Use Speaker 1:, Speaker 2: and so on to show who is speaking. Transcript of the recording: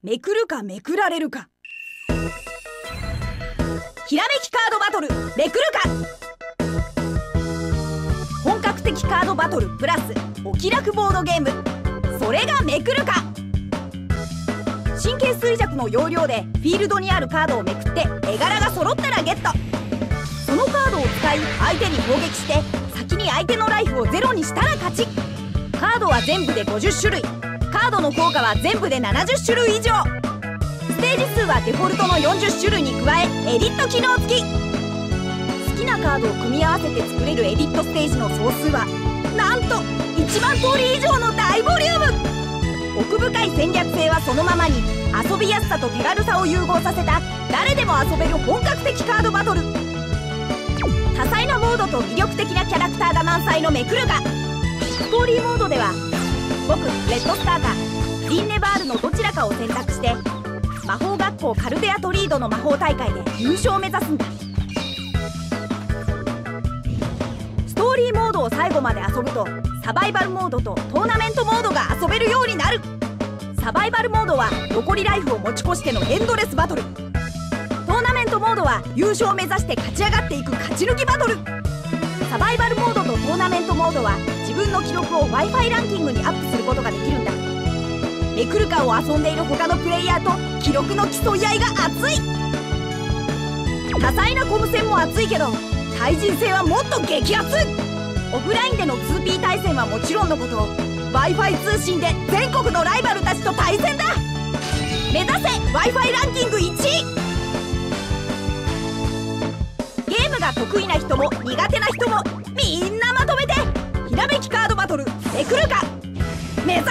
Speaker 1: めくるかめくられるか。ひらめきカードバトルめくるか。本格的カードバトルプラスお気楽ボードゲーム。それがめくるか。神経衰弱の要領でフィールドにあるカードをめくって絵柄が揃ったらゲット。そのカードを使い相手に攻撃して先に相手のライフをゼロにしたら勝ち。カードは全部で50種類。カードの効果は全部で70種類以上。ステージ数はデフォルトの40種類に加えエディット機能付き。好きなカードを組み合わせて作れるエディットステージの総数はなんと1万通り以上の大ボリューム。奥深い戦略性はそのままに遊びやすさと手軽さを融合させた誰でも遊べる本格的カードバトル。多彩なモードと魅力的なキャラクターが満載のめくるがストーリーモードでは僕レッドスターがリンネバールのどちらかを選択して魔法学校カルデアトリードの魔法大会で優勝を目指すんだ。ストーリーモードを最後まで遊ぶとサバイバルモードとトーナメントモードが遊べるようになる。サバイバルモードは残りライフを持ち越してのエンドレスバトル。トーナメントモードは優勝を目指して勝ち上がっていく勝ち抜きバトル。サバイバルモードとトーナメントモードは分の記録を w i f i ランキングにアップすることができるんだ。めくるかを遊んでいる他のプレイヤーと記録の競い合いが熱い。多彩なコム戦も熱いけど対人戦はもっと激アツ。オフラインでの 2P 対戦はもちろんのこと w i f i 通信で全国のライバルたちと対戦だ。目指せ w i f i ランキング1位。ゲームが得意な人も苦手な人もみんなひらめきカードバトル。めくるか？目指